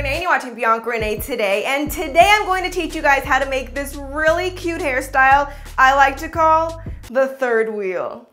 Renee and you're watching Bianca Renee today. And today I'm going to teach you guys how to make this really cute hairstyle I like to call the third wheel.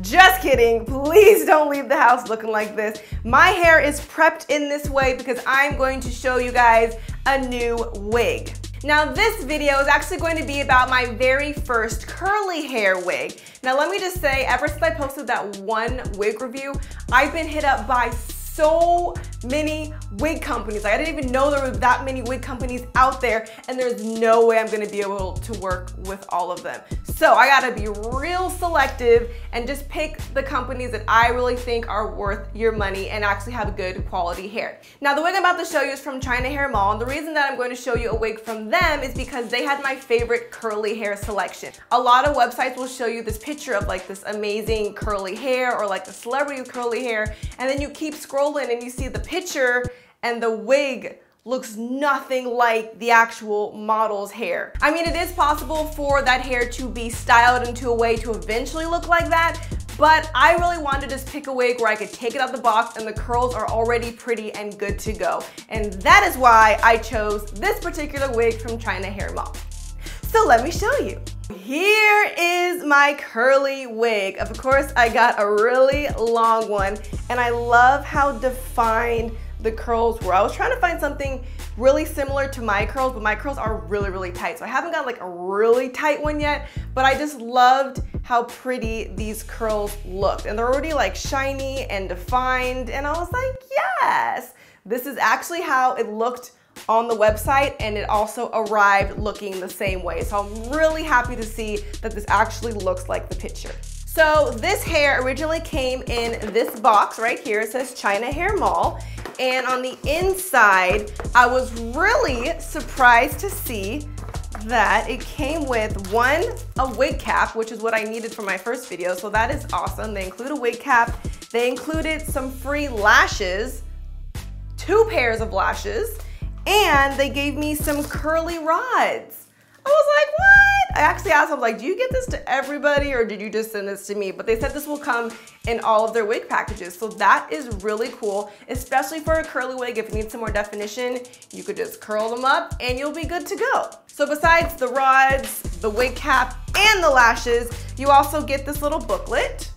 Just kidding, please don't leave the house looking like this. My hair is prepped in this way because I'm going to show you guys a new wig. Now this video is actually going to be about my very first curly hair wig. Now let me just say, ever since I posted that one wig review, I've been hit up by so many wig companies. Like, I didn't even know there were that many wig companies out there and there's no way I'm gonna be able to work with all of them. So I gotta be real selective and just pick the companies that I really think are worth your money and actually have good quality hair. Now the wig I'm about to show you is from China Hair Mall and the reason that I'm going to show you a wig from them is because they had my favorite curly hair selection. A lot of websites will show you this picture of like this amazing curly hair or like the celebrity curly hair and then you keep scrolling and you see the picture and the wig looks nothing like the actual model's hair. I mean, it is possible for that hair to be styled into a way to eventually look like that, but I really wanted to just pick a wig where I could take it out the box and the curls are already pretty and good to go. And that is why I chose this particular wig from China Hair Mall. So let me show you. Here is my curly wig. Of course, I got a really long one and I love how defined the curls were. I was trying to find something really similar to my curls, but my curls are really, really tight. So I haven't got like a really tight one yet, but I just loved how pretty these curls looked. And they're already like shiny and defined. And I was like, yes, this is actually how it looked on the website and it also arrived looking the same way. So I'm really happy to see that this actually looks like the picture. So this hair originally came in this box right here. It says China Hair Mall. And on the inside, I was really surprised to see that it came with one, a wig cap, which is what I needed for my first video. So that is awesome. They include a wig cap. They included some free lashes, two pairs of lashes, and they gave me some curly rods. I was like, what? I actually asked them, like, do you get this to everybody or did you just send this to me? But they said this will come in all of their wig packages. So that is really cool, especially for a curly wig. If you need some more definition, you could just curl them up and you'll be good to go. So besides the rods, the wig cap, and the lashes, you also get this little booklet.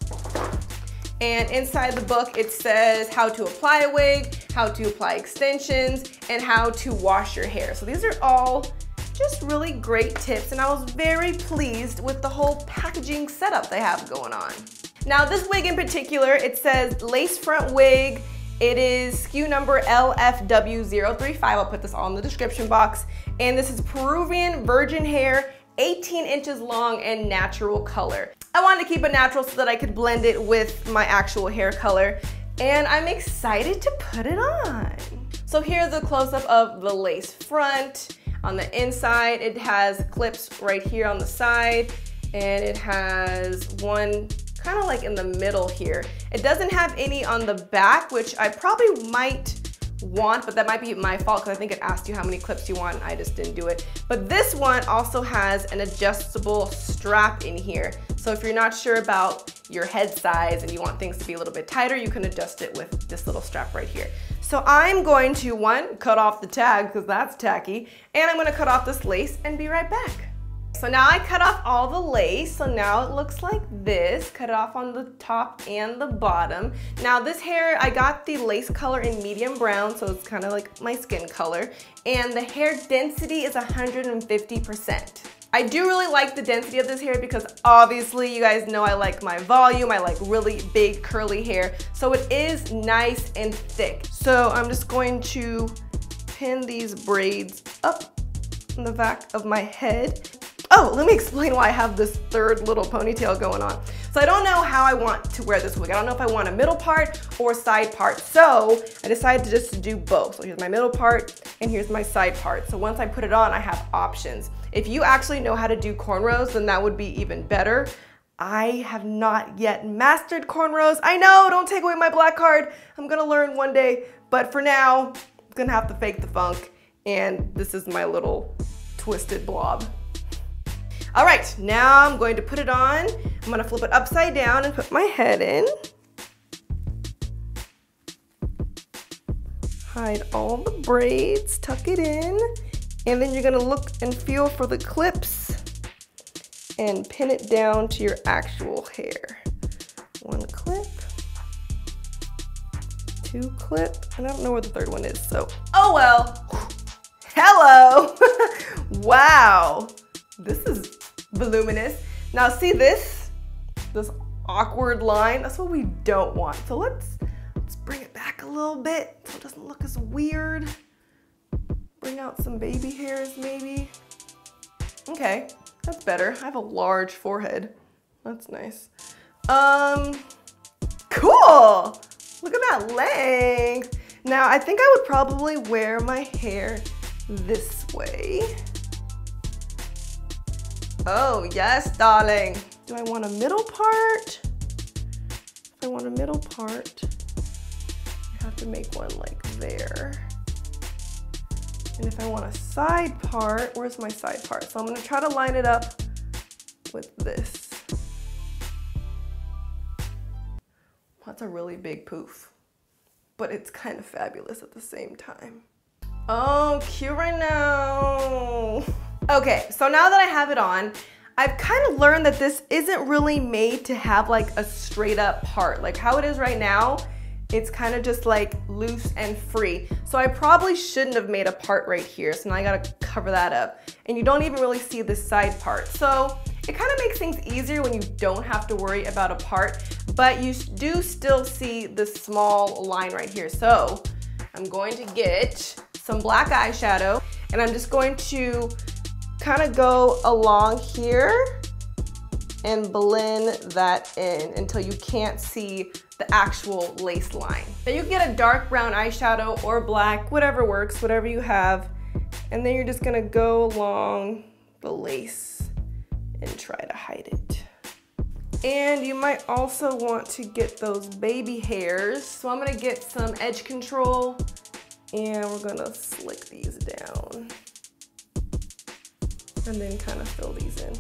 And inside the book, it says how to apply a wig, how to apply extensions, and how to wash your hair. So these are all just really great tips and I was very pleased with the whole packaging setup they have going on. Now this wig in particular, it says lace front wig. It is SKU number LFW035. I'll put this all in the description box. And this is Peruvian virgin hair, 18 inches long and natural color. I wanted to keep it natural so that I could blend it with my actual hair color. And I'm excited to put it on. So here's a close-up of the lace front. On the inside, it has clips right here on the side, and it has one kind of like in the middle here. It doesn't have any on the back, which I probably might want, but that might be my fault because I think it asked you how many clips you want. I just didn't do it. But this one also has an adjustable strap in here. So if you're not sure about your head size and you want things to be a little bit tighter, you can adjust it with this little strap right here. So I'm going to, one, cut off the tag because that's tacky, and I'm gonna cut off this lace and be right back. So now I cut off all the lace, so now it looks like this. Cut off on the top and the bottom. Now this hair, I got the lace color in medium brown, so it's kind of like my skin color. And the hair density is 150%. I do really like the density of this hair because obviously you guys know I like my volume, I like really big curly hair. So it is nice and thick. So I'm just going to pin these braids up in the back of my head Oh, let me explain why I have this third little ponytail going on. So I don't know how I want to wear this wig. I don't know if I want a middle part or side part. So I decided to just do both. So here's my middle part and here's my side part. So once I put it on, I have options. If you actually know how to do cornrows, then that would be even better. I have not yet mastered cornrows. I know, don't take away my black card. I'm gonna learn one day, but for now, I'm gonna have to fake the funk. And this is my little twisted blob. All right, now I'm going to put it on. I'm gonna flip it upside down and put my head in. hide all the braids, tuck it in, and then you're gonna look and feel for the clips and pin it down to your actual hair. One clip, two clip, and I don't know where the third one is, so, oh well. Hello, wow. Voluminous. Now see this, this awkward line, that's what we don't want. So let's, let's bring it back a little bit so it doesn't look as weird. Bring out some baby hairs maybe. Okay, that's better. I have a large forehead. That's nice. Um, cool. Look at that length. Now, I think I would probably wear my hair this way. Oh, yes, darling. Do I want a middle part? If I want a middle part, I have to make one like there. And if I want a side part, where's my side part? So I'm gonna try to line it up with this. That's a really big poof, but it's kind of fabulous at the same time. Oh, cute right now. Okay, so now that I have it on, I've kind of learned that this isn't really made to have like a straight up part. Like how it is right now, it's kind of just like loose and free. So I probably shouldn't have made a part right here. So now I gotta cover that up. And you don't even really see the side part. So it kind of makes things easier when you don't have to worry about a part, but you do still see the small line right here. So I'm going to get some black eyeshadow and I'm just going to kind of go along here and blend that in until you can't see the actual lace line. Then you can get a dark brown eyeshadow or black, whatever works, whatever you have. And then you're just gonna go along the lace and try to hide it. And you might also want to get those baby hairs. So I'm gonna get some edge control and we're gonna slick these down. And then kind of fill these in.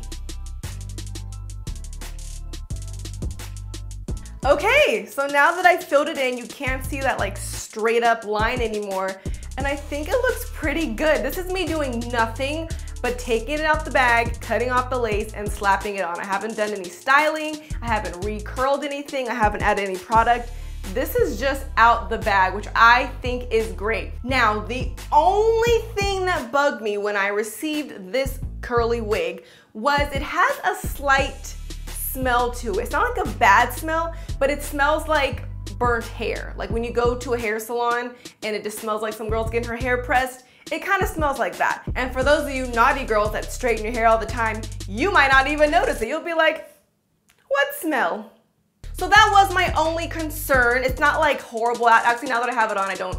Okay, so now that I filled it in, you can't see that like straight up line anymore. And I think it looks pretty good. This is me doing nothing but taking it out the bag, cutting off the lace and slapping it on. I haven't done any styling. I haven't recurled anything. I haven't added any product. This is just out the bag, which I think is great. Now, the only thing that bugged me when I received this curly wig was it has a slight smell to it. It's not like a bad smell, but it smells like burnt hair. Like when you go to a hair salon and it just smells like some girl's getting her hair pressed, it kind of smells like that. And for those of you naughty girls that straighten your hair all the time, you might not even notice it. You'll be like, what smell? So that was my only concern. It's not like horrible. Actually, now that I have it on, I don't,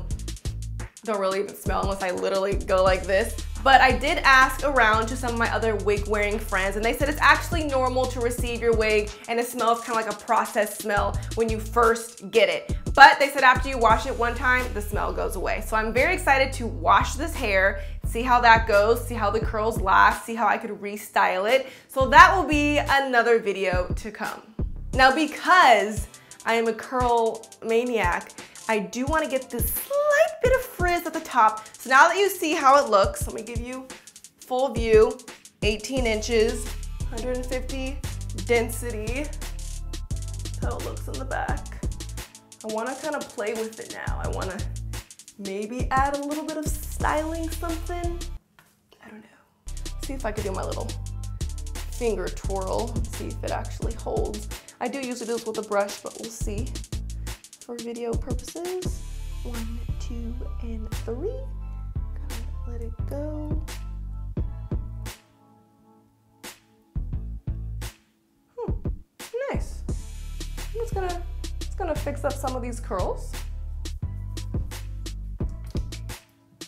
don't really even smell unless I literally go like this. But I did ask around to some of my other wig wearing friends and they said it's actually normal to receive your wig and it smells kind of like a processed smell when you first get it. But they said after you wash it one time, the smell goes away. So I'm very excited to wash this hair, see how that goes, see how the curls last, see how I could restyle it. So that will be another video to come. Now because I am a curl maniac, I do want to get this bit of frizz at the top. So now that you see how it looks, let me give you full view, 18 inches, 150 density. That's how it looks in the back. I want to kind of play with it now. I want to maybe add a little bit of styling something. I don't know. See if I could do my little finger twirl see if it actually holds. I do usually do this with a brush, but we'll see for video purposes. One, and three. Kind of let it go. Hmm, nice. I'm just gonna, just gonna fix up some of these curls.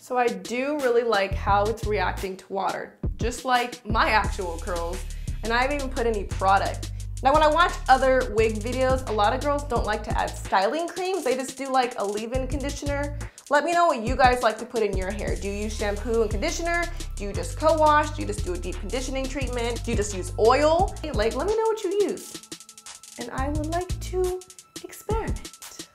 So I do really like how it's reacting to water, just like my actual curls. And I haven't even put any product. Now when I watch other wig videos, a lot of girls don't like to add styling creams. They just do like a leave-in conditioner. Let me know what you guys like to put in your hair. Do you use shampoo and conditioner? Do you just co-wash? Do you just do a deep conditioning treatment? Do you just use oil? Like, let me know what you use. And I would like to experiment.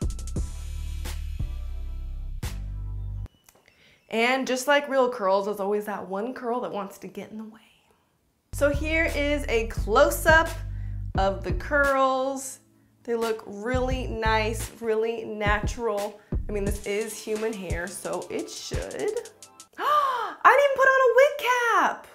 And just like real curls, there's always that one curl that wants to get in the way. So here is a close-up of the curls. They look really nice, really natural. I mean, this is human hair, so it should. I didn't put on a wig cap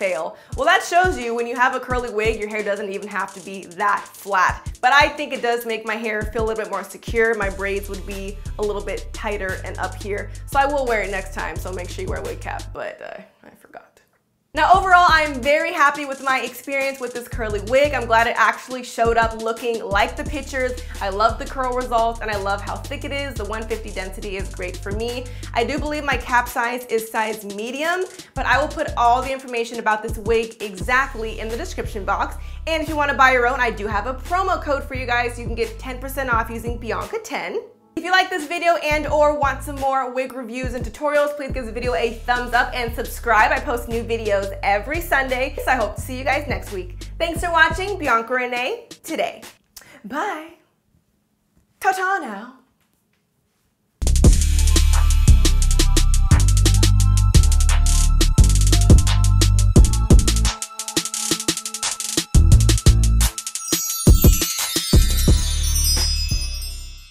fail. Well, that shows you when you have a curly wig, your hair doesn't even have to be that flat. But I think it does make my hair feel a little bit more secure. My braids would be a little bit tighter and up here. So I will wear it next time, so make sure you wear a wig cap, but uh. Now overall, I'm very happy with my experience with this curly wig. I'm glad it actually showed up looking like the pictures. I love the curl results and I love how thick it is. The 150 density is great for me. I do believe my cap size is size medium, but I will put all the information about this wig exactly in the description box. And if you wanna buy your own, I do have a promo code for you guys. You can get 10% off using Bianca10. If you like this video and or want some more wig reviews and tutorials, please give this video a thumbs up and subscribe. I post new videos every Sunday, so I hope to see you guys next week. Thanks for watching Bianca Renee today. Bye. Ta-ta now.